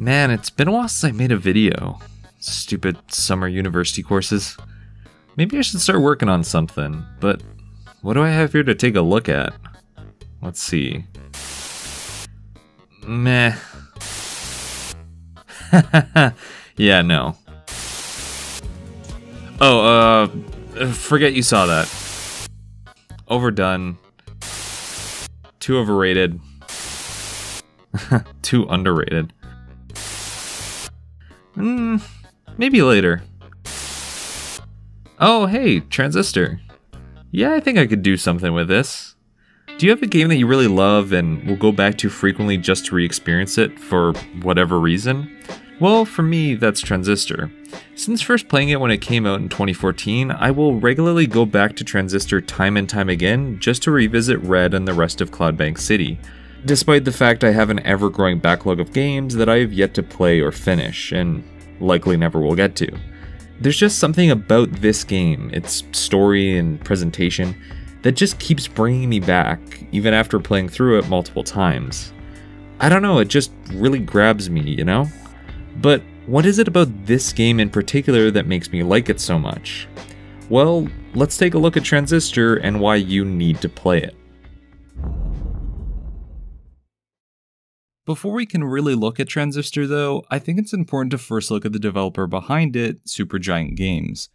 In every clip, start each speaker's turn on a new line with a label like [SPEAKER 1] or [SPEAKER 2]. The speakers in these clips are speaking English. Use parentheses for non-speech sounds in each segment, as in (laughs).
[SPEAKER 1] Man, it's been a while since I made a video. Stupid summer university courses. Maybe I should start working on something, but what do I have here to take a look at? Let's see. Meh. (laughs) yeah, no. Oh, uh, forget you saw that. Overdone. Too overrated. (laughs) Too underrated. Hmm, maybe later. Oh, hey, Transistor. Yeah, I think I could do something with this. Do you have a game that you really love and will go back to frequently just to re experience it for whatever reason? Well, for me, that's Transistor. Since first playing it when it came out in 2014, I will regularly go back to Transistor time and time again just to revisit Red and the rest of Cloudbank City, despite the fact I have an ever growing backlog of games that I have yet to play or finish, and likely never will get to. There's just something about this game, its story and presentation, that just keeps bringing me back, even after playing through it multiple times. I don't know, it just really grabs me, you know? But what is it about this game in particular that makes me like it so much? Well, let's take a look at Transistor and why you need to play it. Before we can really look at Transistor, though, I think it's important to first look at the developer behind it, Supergiant Games.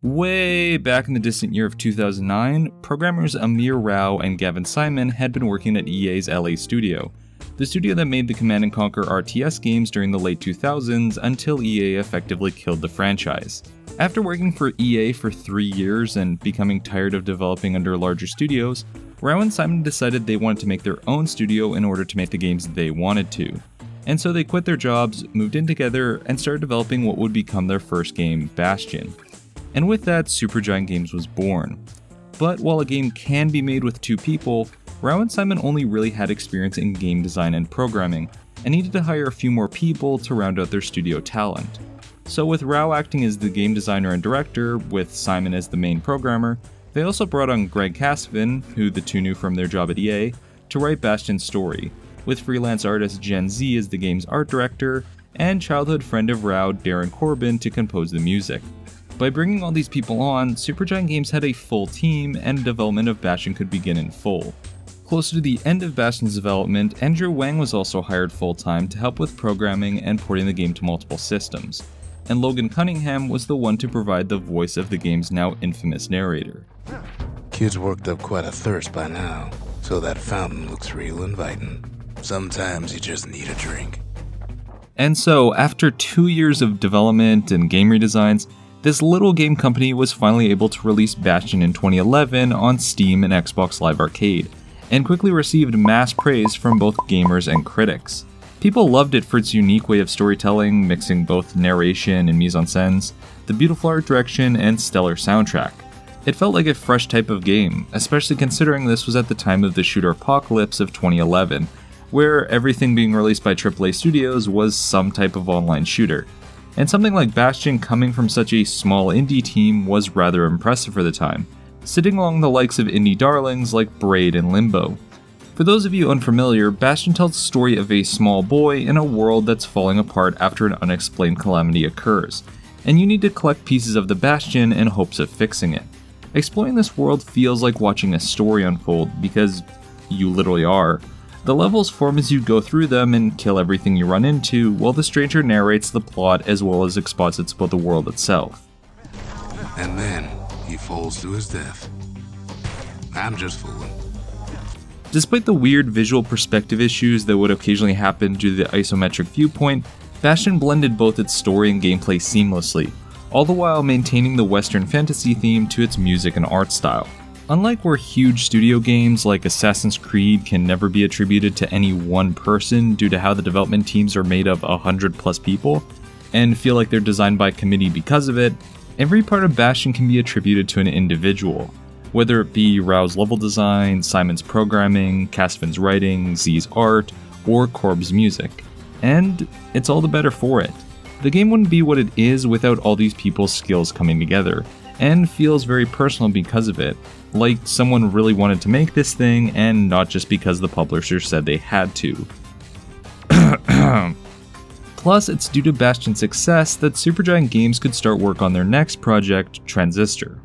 [SPEAKER 1] Way back in the distant year of 2009, programmers Amir Rao and Gavin Simon had been working at EA's LA studio, the studio that made the Command & Conquer RTS games during the late 2000s until EA effectively killed the franchise. After working for EA for three years and becoming tired of developing under larger studios, Rao and Simon decided they wanted to make their own studio in order to make the games they wanted to. And so they quit their jobs, moved in together, and started developing what would become their first game, Bastion. And with that, Supergiant Games was born. But while a game can be made with two people, Rao and Simon only really had experience in game design and programming, and needed to hire a few more people to round out their studio talent. So, with Rao acting as the game designer and director, with Simon as the main programmer, they also brought on Greg Kasavin, who the two knew from their job at EA, to write Bastion's story, with freelance artist Jen Zee as the game's art director, and childhood friend of Rao, Darren Corbin, to compose the music. By bringing all these people on, Supergiant Games had a full team, and development of Bastion could begin in full. Closer to the end of Bastion's development, Andrew Wang was also hired full time to help with programming and porting the game to multiple systems, and Logan Cunningham was the one to provide the voice of the game's now infamous narrator.
[SPEAKER 2] Kid's worked up quite a thirst by now, so that fountain looks real inviting. Sometimes you just need a drink.
[SPEAKER 1] And so, after two years of development and game redesigns, this little game company was finally able to release Bastion in 2011 on Steam and Xbox Live Arcade, and quickly received mass praise from both gamers and critics. People loved it for its unique way of storytelling, mixing both narration and mise en scènes, the beautiful art direction, and stellar soundtrack. It felt like a fresh type of game, especially considering this was at the time of the shooter apocalypse of 2011, where everything being released by AAA studios was some type of online shooter. And something like Bastion coming from such a small indie team was rather impressive for the time, sitting along the likes of indie darlings like Braid and Limbo. For those of you unfamiliar, Bastion tells the story of a small boy in a world that's falling apart after an unexplained calamity occurs, and you need to collect pieces of the Bastion in hopes of fixing it. Exploring this world feels like watching a story unfold because you literally are. The levels form as you go through them and kill everything you run into, while the stranger narrates the plot as well as exposits about the world itself.
[SPEAKER 2] And then he falls to his death. I'm just fooling.
[SPEAKER 1] Despite the weird visual perspective issues that would occasionally happen due to the isometric viewpoint, Bastion blended both its story and gameplay seamlessly, all the while maintaining the Western fantasy theme to its music and art style. Unlike where huge studio games like Assassin's Creed can never be attributed to any one person due to how the development teams are made of 100 plus people, and feel like they're designed by committee because of it, every part of Bastion can be attributed to an individual, whether it be Rao's level design, Simon's programming, Kasavin's writing, Zee's art, or Korb's music. And it's all the better for it. The game wouldn't be what it is without all these people's skills coming together, and feels very personal because of it, like someone really wanted to make this thing and not just because the publisher said they had to. (coughs) Plus, it's due to Bastion's success that Supergiant Games could start work on their next project, Transistor.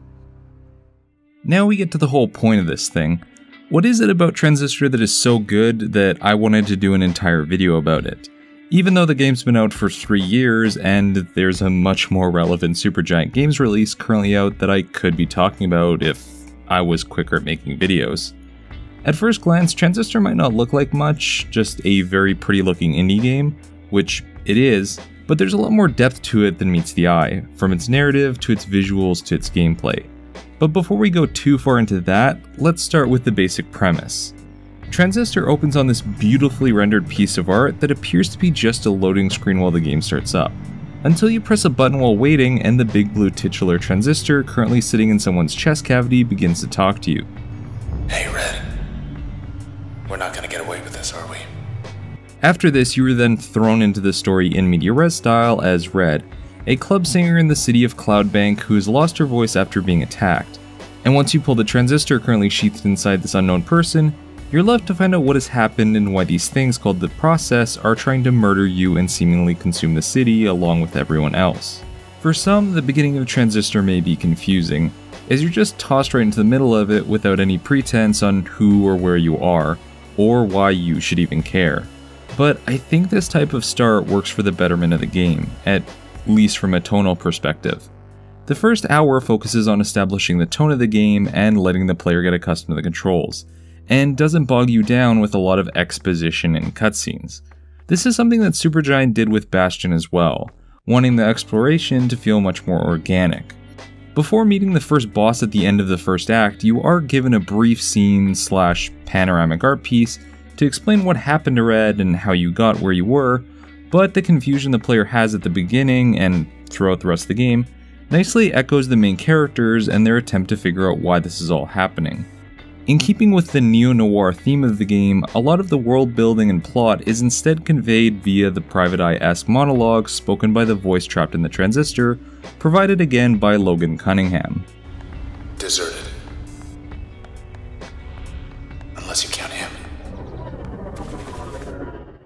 [SPEAKER 1] Now we get to the whole point of this thing. What is it about Transistor that is so good that I wanted to do an entire video about it? Even though the game's been out for three years and there's a much more relevant Supergiant Games release currently out that I could be talking about if I was quicker at making videos. At first glance, Transistor might not look like much, just a very pretty looking indie game, which it is, but there's a lot more depth to it than meets the eye, from its narrative to its visuals to its gameplay. But before we go too far into that, let's start with the basic premise. Transistor opens on this beautifully rendered piece of art that appears to be just a loading screen while the game starts up. Until you press a button while waiting and the big blue titular transistor currently sitting in someone's chest cavity begins to talk to you.
[SPEAKER 2] Hey, Red. We're not gonna get away with this, are we?
[SPEAKER 1] After this, you are then thrown into the story in media res style as Red, a club singer in the city of Cloudbank who has lost her voice after being attacked. And once you pull the transistor currently sheathed inside this unknown person, you're left to find out what has happened and why these things called the Process are trying to murder you and seemingly consume the city along with everyone else. For some, the beginning of Transistor may be confusing, as you're just tossed right into the middle of it without any pretense on who or where you are, or why you should even care. But I think this type of start works for the betterment of the game, at least from a tonal perspective. The first hour focuses on establishing the tone of the game and letting the player get accustomed to the controls, and doesn't bog you down with a lot of exposition and cutscenes. This is something that Supergiant did with Bastion as well, wanting the exploration to feel much more organic. Before meeting the first boss at the end of the first act, you are given a brief scene slash panoramic art piece to explain what happened to Red and how you got where you were, but the confusion the player has at the beginning and throughout the rest of the game nicely echoes the main characters and their attempt to figure out why this is all happening. In keeping with the neo-noir theme of the game, a lot of the world building and plot is instead conveyed via the Private Eye-esque monologue spoken by the voice trapped in the transistor, provided again by Logan Cunningham.
[SPEAKER 2] Deserted.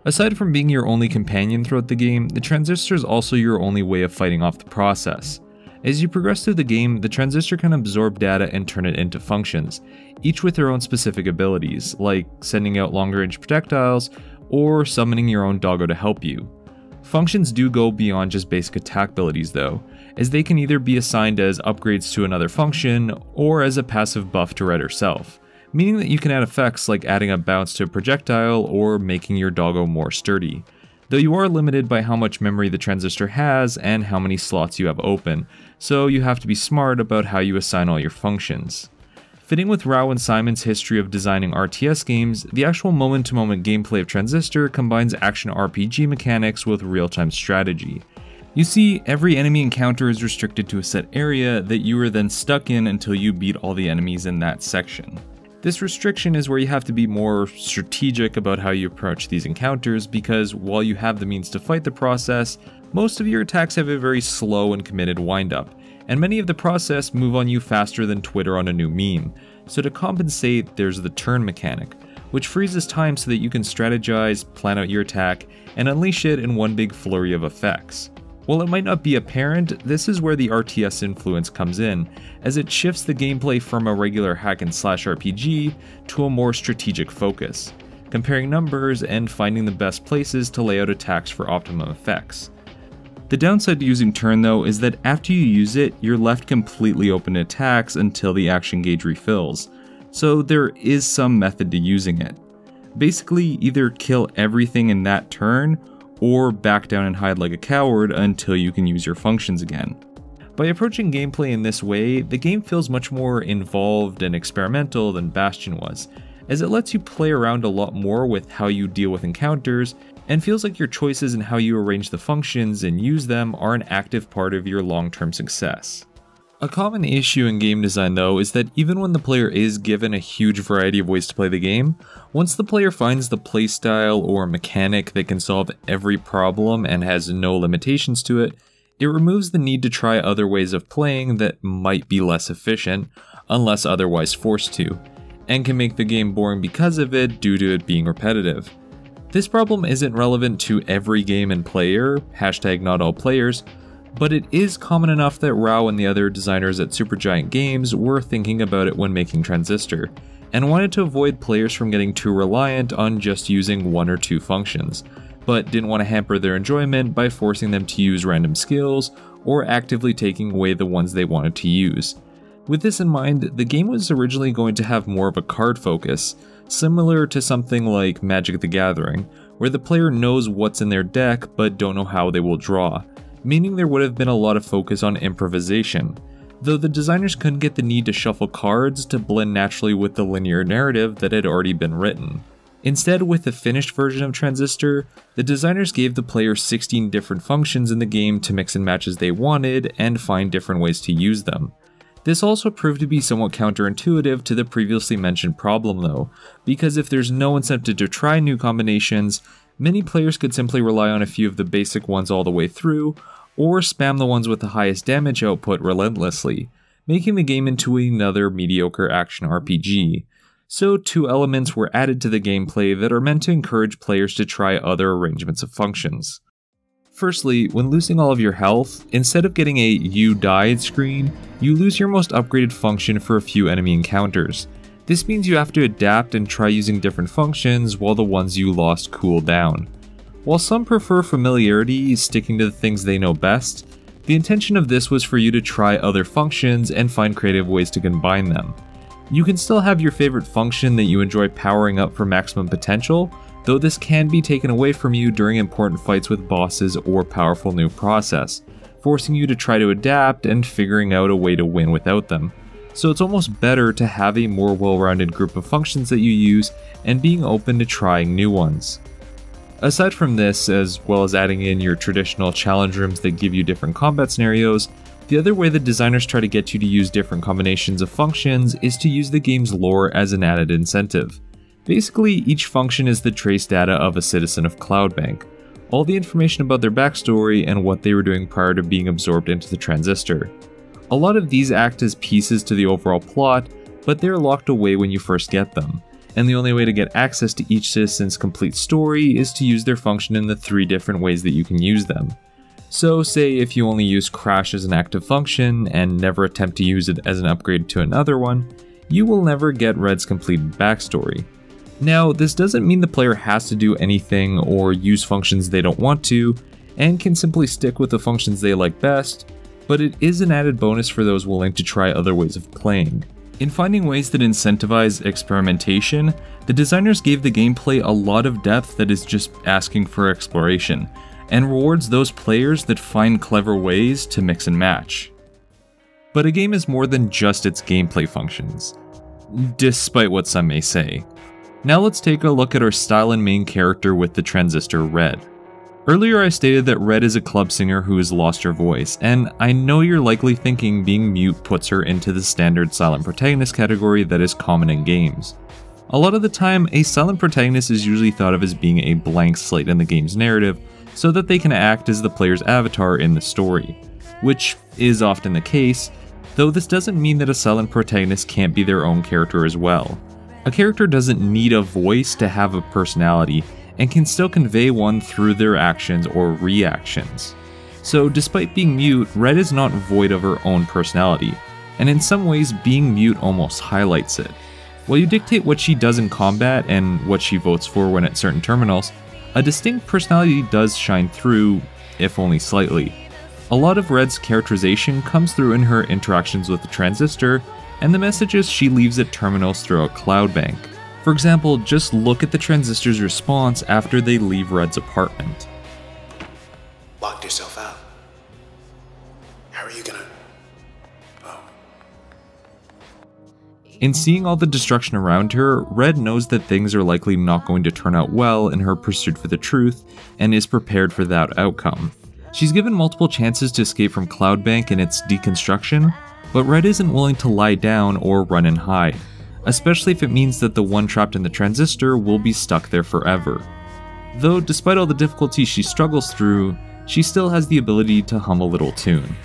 [SPEAKER 1] Aside from being your only companion throughout the game, the transistor is also your only way of fighting off the process. As you progress through the game, the transistor can absorb data and turn it into functions, each with their own specific abilities, like sending out longer range projectiles or summoning your own doggo to help you. Functions do go beyond just basic attack abilities though, as they can either be assigned as upgrades to another function or as a passive buff to Red herself, meaning that you can add effects like adding a bounce to a projectile or making your doggo more sturdy though you are limited by how much memory the transistor has and how many slots you have open, so you have to be smart about how you assign all your functions. Fitting with Rao and Simon's history of designing RTS games, the actual moment to moment gameplay of Transistor combines action RPG mechanics with real time strategy. You see, every enemy encounter is restricted to a set area that you are then stuck in until you beat all the enemies in that section. This restriction is where you have to be more strategic about how you approach these encounters because while you have the means to fight the process, most of your attacks have a very slow and committed windup, and many of the process move on you faster than Twitter on a new meme. So to compensate, there's the turn mechanic, which freezes time so that you can strategize, plan out your attack, and unleash it in one big flurry of effects. While it might not be apparent, this is where the RTS influence comes in, as it shifts the gameplay from a regular hack and slash RPG to a more strategic focus, comparing numbers and finding the best places to lay out attacks for optimum effects. The downside to using turn though is that after you use it, you're left completely open to attacks until the action gauge refills, so there is some method to using it. Basically, either kill everything in that turn, or back down and hide like a coward until you can use your functions again. By approaching gameplay in this way, the game feels much more involved and experimental than Bastion was, as it lets you play around a lot more with how you deal with encounters, and feels like your choices in how you arrange the functions and use them are an active part of your long term success. A common issue in game design though is that even when the player is given a huge variety of ways to play the game, once the player finds the playstyle or mechanic that can solve every problem and has no limitations to it, it removes the need to try other ways of playing that might be less efficient, unless otherwise forced to, and can make the game boring because of it due to it being repetitive. This problem isn't relevant to every game and player, hashtag not all players, but it is common enough that Rao and the other designers at Supergiant Games were thinking about it when making Transistor, and wanted to avoid players from getting too reliant on just using one or two functions, but didn't want to hamper their enjoyment by forcing them to use random skills or actively taking away the ones they wanted to use. With this in mind, the game was originally going to have more of a card focus, similar to something like Magic the Gathering, where the player knows what's in their deck but don't know how they will draw, meaning there would have been a lot of focus on improvisation, though the designers couldn't get the need to shuffle cards to blend naturally with the linear narrative that had already been written. Instead, with the finished version of Transistor, the designers gave the player 16 different functions in the game to mix and match as they wanted and find different ways to use them. This also proved to be somewhat counterintuitive to the previously mentioned problem though, because if there's no incentive to try new combinations, many players could simply rely on a few of the basic ones all the way through, or spam the ones with the highest damage output relentlessly, making the game into another mediocre action RPG. So, two elements were added to the gameplay that are meant to encourage players to try other arrangements of functions. Firstly, when losing all of your health, instead of getting a you died screen, you lose your most upgraded function for a few enemy encounters. This means you have to adapt and try using different functions while the ones you lost cool down. While some prefer familiarity, sticking to the things they know best, the intention of this was for you to try other functions and find creative ways to combine them. You can still have your favorite function that you enjoy powering up for maximum potential, though this can be taken away from you during important fights with bosses or powerful new process, forcing you to try to adapt and figuring out a way to win without them. So it's almost better to have a more well-rounded group of functions that you use and being open to trying new ones. Aside from this, as well as adding in your traditional challenge rooms that give you different combat scenarios, the other way the designers try to get you to use different combinations of functions is to use the game's lore as an added incentive. Basically, each function is the trace data of a citizen of Cloudbank, all the information about their backstory and what they were doing prior to being absorbed into the transistor. A lot of these act as pieces to the overall plot, but they're locked away when you first get them and the only way to get access to each citizen's complete story is to use their function in the three different ways that you can use them. So say if you only use Crash as an active function and never attempt to use it as an upgrade to another one, you will never get Red's completed backstory. Now, this doesn't mean the player has to do anything or use functions they don't want to, and can simply stick with the functions they like best, but it is an added bonus for those willing to try other ways of playing. In finding ways that incentivize experimentation, the designers gave the gameplay a lot of depth that is just asking for exploration, and rewards those players that find clever ways to mix and match. But a game is more than just its gameplay functions, despite what some may say. Now let's take a look at our style and main character with the transistor Red. Earlier I stated that Red is a club singer who has lost her voice, and I know you're likely thinking being mute puts her into the standard silent protagonist category that is common in games. A lot of the time, a silent protagonist is usually thought of as being a blank slate in the game's narrative, so that they can act as the player's avatar in the story, which is often the case, though this doesn't mean that a silent protagonist can't be their own character as well. A character doesn't need a voice to have a personality, and can still convey one through their actions or reactions. So, despite being mute, Red is not void of her own personality, and in some ways, being mute almost highlights it. While you dictate what she does in combat and what she votes for when at certain terminals, a distinct personality does shine through, if only slightly. A lot of Red's characterization comes through in her interactions with the Transistor and the messages she leaves at terminals throughout Cloudbank. For example, just look at the transistor's response after they leave Red's apartment.
[SPEAKER 3] Locked yourself out. How are you gonna. Oh.
[SPEAKER 1] In seeing all the destruction around her, Red knows that things are likely not going to turn out well in her pursuit for the truth and is prepared for that outcome. She's given multiple chances to escape from Cloudbank and its deconstruction, but Red isn't willing to lie down or run and hide especially if it means that the one trapped in the transistor will be stuck there forever. Though, despite all the difficulties she struggles through, she still has the ability to hum a little tune.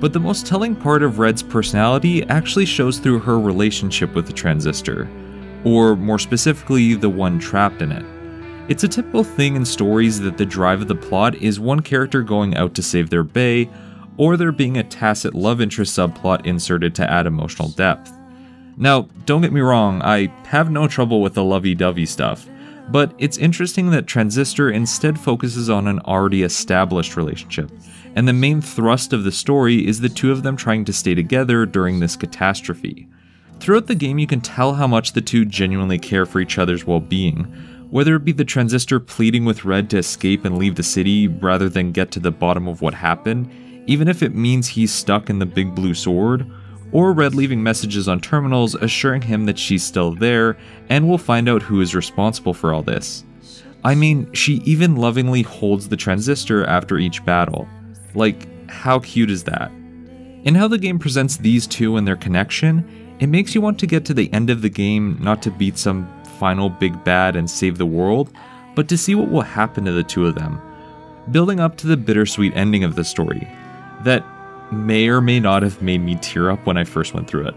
[SPEAKER 1] But the most telling part of Red's personality actually shows through her relationship with the transistor, or more specifically, the one trapped in it. It's a typical thing in stories that the drive of the plot is one character going out to save their bay, or there being a tacit love interest subplot inserted to add emotional depth. Now, don't get me wrong, I have no trouble with the lovey dovey stuff, but it's interesting that Transistor instead focuses on an already established relationship, and the main thrust of the story is the two of them trying to stay together during this catastrophe. Throughout the game, you can tell how much the two genuinely care for each other's well being, whether it be the Transistor pleading with Red to escape and leave the city rather than get to the bottom of what happened, even if it means he's stuck in the Big Blue Sword, or Red leaving messages on terminals assuring him that she's still there and will find out who is responsible for all this. I mean, she even lovingly holds the transistor after each battle. Like, how cute is that? In how the game presents these two and their connection, it makes you want to get to the end of the game not to beat some final big bad and save the world, but to see what will happen to the two of them, building up to the bittersweet ending of the story that may or may not have made me tear up when I first went through it.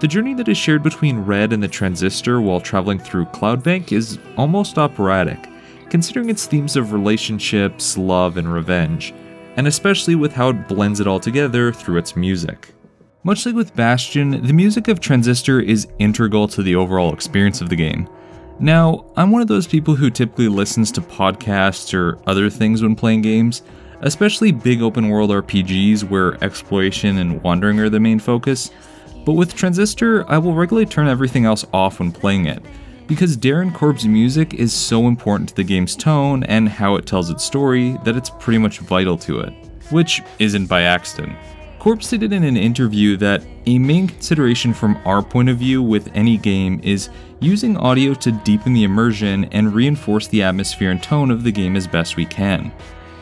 [SPEAKER 1] The journey that is shared between Red and the Transistor while traveling through Cloudbank is almost operatic, considering its themes of relationships, love, and revenge, and especially with how it blends it all together through its music. Much like with Bastion, the music of Transistor is integral to the overall experience of the game. Now, I'm one of those people who typically listens to podcasts or other things when playing games, especially big open world RPGs where exploration and wandering are the main focus. But with Transistor, I will regularly turn everything else off when playing it, because Darren Korb's music is so important to the game's tone and how it tells its story that it's pretty much vital to it, which isn't by accident. Korb stated in an interview that a main consideration from our point of view with any game is using audio to deepen the immersion and reinforce the atmosphere and tone of the game as best we can.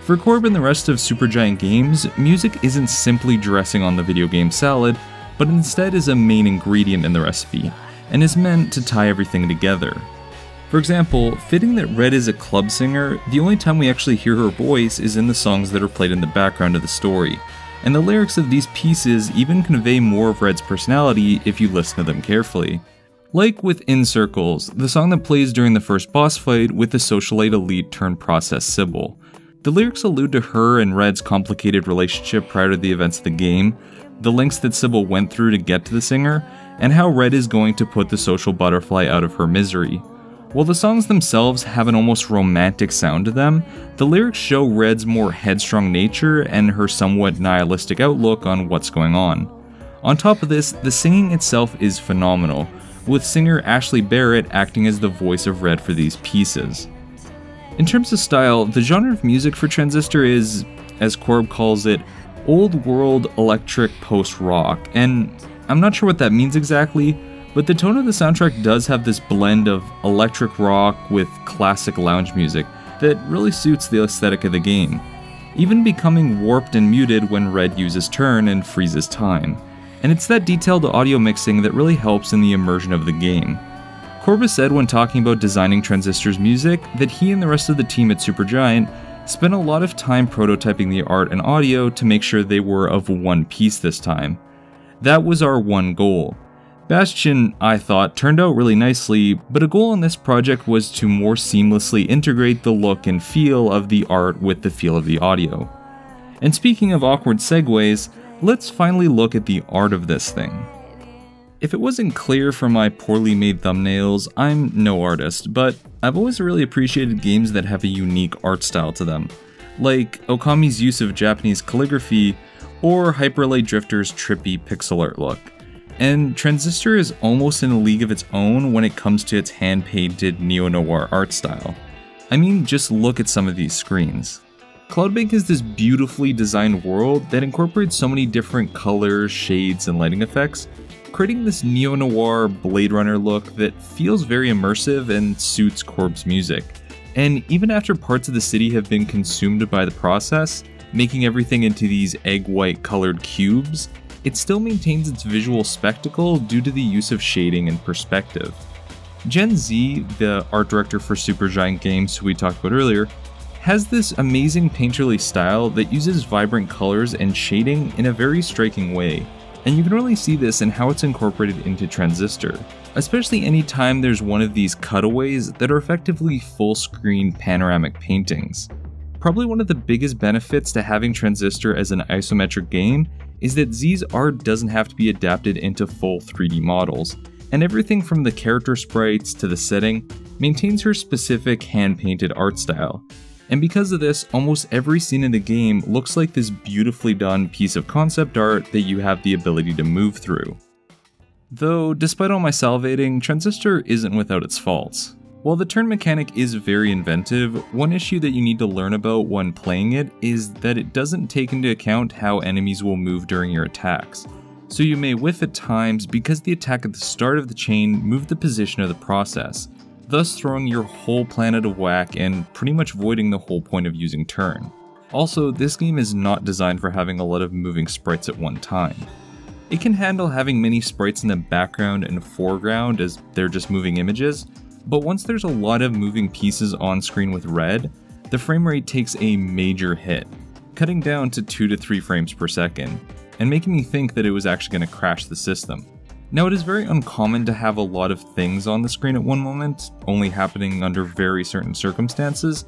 [SPEAKER 1] For Korb and the rest of Supergiant Games, music isn't simply dressing on the video game salad, but instead is a main ingredient in the recipe, and is meant to tie everything together. For example, fitting that Red is a club singer, the only time we actually hear her voice is in the songs that are played in the background of the story, and the lyrics of these pieces even convey more of Red's personality if you listen to them carefully. Like with In Circles, the song that plays during the first boss fight with the socialite elite turned process Sybil. The lyrics allude to her and Red's complicated relationship prior to the events of the game, the links that Sybil went through to get to the singer, and how Red is going to put the social butterfly out of her misery. While the songs themselves have an almost romantic sound to them, the lyrics show Red's more headstrong nature and her somewhat nihilistic outlook on what's going on. On top of this, the singing itself is phenomenal, with singer Ashley Barrett acting as the voice of Red for these pieces. In terms of style, the genre of music for Transistor is, as Korb calls it, old world electric post rock, and I'm not sure what that means exactly, but the tone of the soundtrack does have this blend of electric rock with classic lounge music that really suits the aesthetic of the game, even becoming warped and muted when Red uses turn and freezes time. And it's that detailed audio mixing that really helps in the immersion of the game. Corbus said when talking about designing Transistor's music that he and the rest of the team at Supergiant spent a lot of time prototyping the art and audio to make sure they were of one piece this time. That was our one goal. Bastion, I thought, turned out really nicely, but a goal in this project was to more seamlessly integrate the look and feel of the art with the feel of the audio. And speaking of awkward segues, let's finally look at the art of this thing. If it wasn't clear from my poorly made thumbnails, I'm no artist, but I've always really appreciated games that have a unique art style to them, like Okami's use of Japanese calligraphy or Hyper Light Drifter's trippy pixel art look. And Transistor is almost in a league of its own when it comes to its hand painted neo noir art style. I mean, just look at some of these screens. Cloudbank is this beautifully designed world that incorporates so many different colors, shades, and lighting effects creating this neo noir Blade Runner look that feels very immersive and suits Korb's music. And even after parts of the city have been consumed by the process, making everything into these egg white colored cubes, it still maintains its visual spectacle due to the use of shading and perspective. Jen Zee, the art director for Supergiant Games, who we talked about earlier, has this amazing painterly style that uses vibrant colors and shading in a very striking way, and you can really see this in how it's incorporated into Transistor, especially anytime there's one of these cutaways that are effectively full screen panoramic paintings. Probably one of the biggest benefits to having Transistor as an isometric game is that Zee's art doesn't have to be adapted into full 3D models, and everything from the character sprites to the setting maintains her specific hand painted art style. And because of this, almost every scene in the game looks like this beautifully done piece of concept art that you have the ability to move through. Though, despite all my salivating, Transistor isn't without its faults. While the turn mechanic is very inventive, one issue that you need to learn about when playing it is that it doesn't take into account how enemies will move during your attacks. So you may whiff at times because the attack at the start of the chain moved the position of the process, thus throwing your whole plan out of whack and pretty much voiding the whole point of using turn. Also, this game is not designed for having a lot of moving sprites at one time. It can handle having many sprites in the background and foreground as they're just moving images, but once there's a lot of moving pieces on screen with red, the frame rate takes a major hit, cutting down to 2 to 3 frames per second, and making me think that it was actually going to crash the system. Now, it is very uncommon to have a lot of things on the screen at one moment, only happening under very certain circumstances,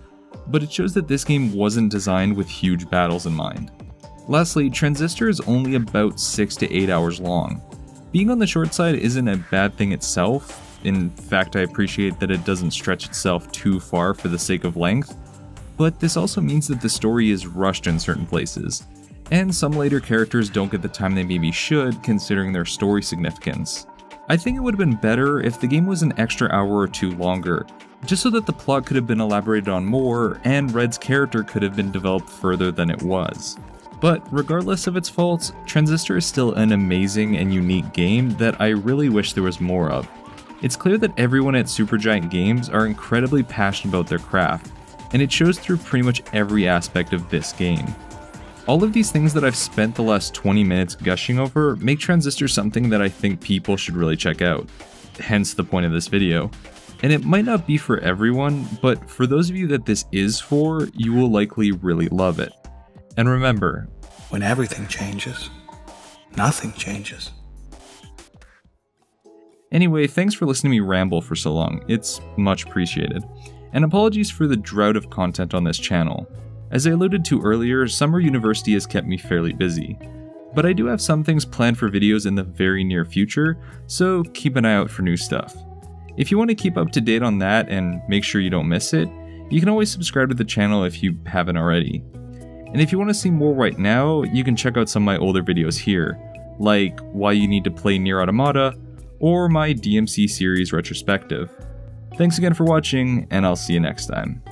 [SPEAKER 1] but it shows that this game wasn't designed with huge battles in mind. Lastly, Transistor is only about 6 to 8 hours long. Being on the short side isn't a bad thing itself, in fact, I appreciate that it doesn't stretch itself too far for the sake of length, but this also means that the story is rushed in certain places, and some later characters don't get the time they maybe should considering their story significance. I think it would have been better if the game was an extra hour or two longer, just so that the plot could have been elaborated on more and Red's character could have been developed further than it was. But regardless of its faults, Transistor is still an amazing and unique game that I really wish there was more of. It's clear that everyone at Supergiant Games are incredibly passionate about their craft, and it shows through pretty much every aspect of this game. All of these things that I've spent the last 20 minutes gushing over make Transistor something that I think people should really check out, hence the point of this video. And it might not be for everyone, but for those of you that this is for, you will likely really love it. And remember,
[SPEAKER 3] When everything changes, nothing changes.
[SPEAKER 1] Anyway, thanks for listening to me ramble for so long, it's much appreciated. And apologies for the drought of content on this channel. As I alluded to earlier, summer university has kept me fairly busy. But I do have some things planned for videos in the very near future, so keep an eye out for new stuff. If you want to keep up to date on that and make sure you don't miss it, you can always subscribe to the channel if you haven't already. And if you want to see more right now, you can check out some of my older videos here, like why you need to play Nier Automata, or my DMC series retrospective. Thanks again for watching, and I'll see you next time.